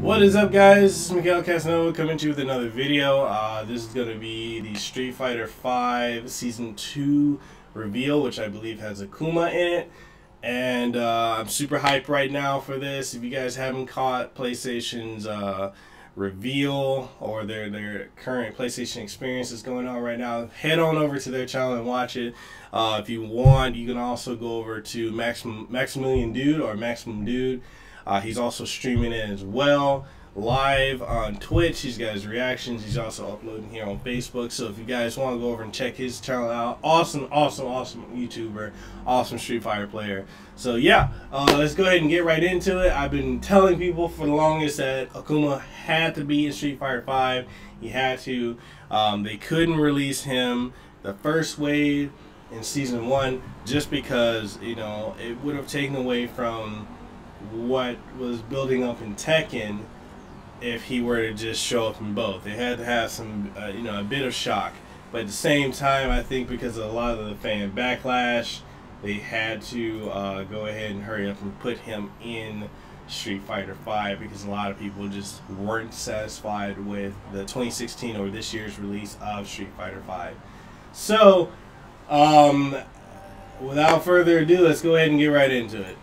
What is up guys, this is Mekel Kasanova coming to you with another video. Uh, this is going to be the Street Fighter V Season 2 reveal, which I believe has Akuma in it. And uh, I'm super hyped right now for this. If you guys haven't caught PlayStation's uh, reveal or their, their current PlayStation experience is going on right now, head on over to their channel and watch it. Uh, if you want, you can also go over to Maximum, Maximilian Dood or Maximum Dood. Uh, he's also streaming it as well live on Twitch. He's got his reactions. He's also uploading here on Facebook. So if you guys want to go over and check his channel out, awesome, awesome, awesome YouTuber, awesome Street Fighter player. So yeah, uh, let's go ahead and get right into it. I've been telling people for the longest that Akuma had to be in Street Fighter 5. He had to. Um, they couldn't release him the first wave in season one just because you know it would have taken away from what was building up in Tekken if he were to just show up in both. They had to have some, uh, you know, a bit of shock. But at the same time, I think because of a lot of the fan backlash, they had to uh, go ahead and hurry up and put him in Street Fighter V because a lot of people just weren't satisfied with the 2016 or this year's release of Street Fighter V. So, um, without further ado, let's go ahead and get right into it.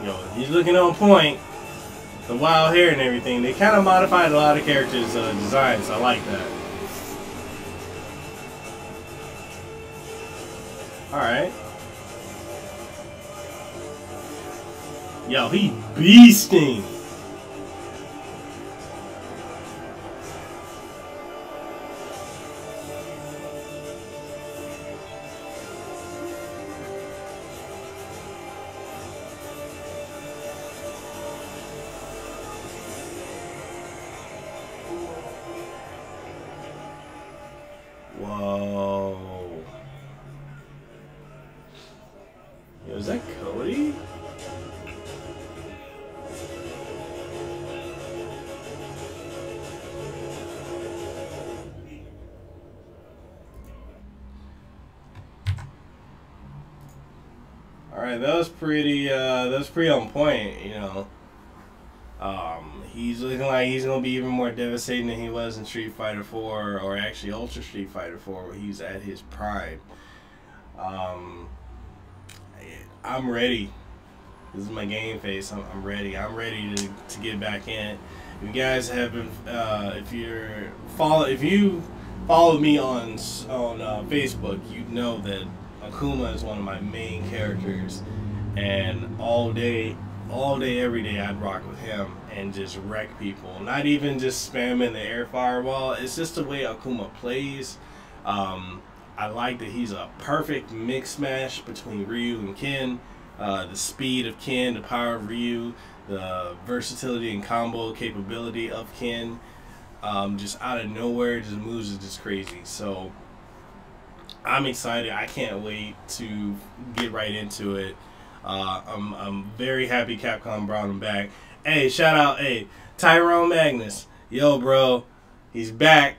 Oh, yo, he's looking on point. The wild hair and everything. They kind of modified a lot of characters' uh, designs. I like that. Alright. Yo, he beasting. Whoa. Yo, is that Cody? Alright, that was pretty, uh, that was pretty on point, you know. He's looking like he's gonna be even more devastating than he was in Street Fighter 4, or actually Ultra Street Fighter 4, where he's at his prime. Um, I'm ready. This is my game face. I'm, I'm ready. I'm ready to, to get back in. If you guys have been, uh, if you're follow, if you follow me on on uh, Facebook, you know that Akuma is one of my main characters, and all day all day, every day, I'd rock with him and just wreck people. Not even just spamming the air fireball. It's just the way Akuma plays. Um, I like that he's a perfect mix mash between Ryu and Ken. Uh, the speed of Ken, the power of Ryu, the versatility and combo capability of Ken. Um, just out of nowhere, just moves is just crazy. So I'm excited. I can't wait to get right into it. Uh, I'm, I'm very happy Capcom brought him back. Hey, shout out, hey, Tyrone Magnus. Yo, bro, he's back.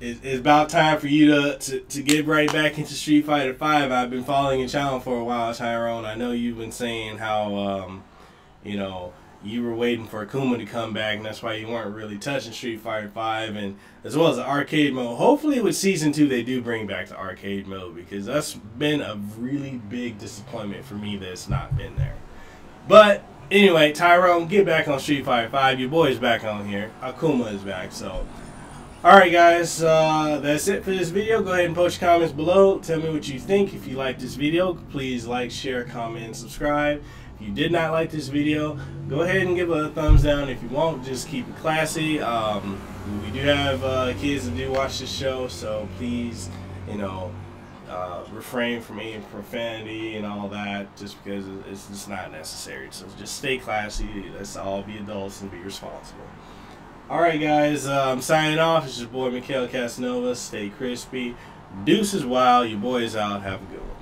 It's, it's about time for you to, to, to get right back into Street Fighter 5. I've been following your channel for a while, Tyrone. I know you've been saying how, um, you know, you were waiting for Akuma to come back, and that's why you weren't really touching Street Fighter Five, and as well as the arcade mode. Hopefully, with season two, they do bring back the arcade mode because that's been a really big disappointment for me that it's not been there. But anyway, Tyrone, get back on Street Fighter Five. Your boy's back on here. Akuma is back, so. Alright guys, uh, that's it for this video. Go ahead and post your comments below. Tell me what you think. If you like this video, please like, share, comment, subscribe. If you did not like this video, go ahead and give it a thumbs down. If you won't, just keep it classy. Um, we do have uh, kids that do watch this show, so please, you know, uh, refrain from any profanity and all that just because it's just not necessary. So just stay classy. Let's all be adults and be responsible. Alright guys, uh, I'm signing off. It's your boy Mekel Kasanova. Stay crispy. Deuces wild. Your boy is out. Have a good one.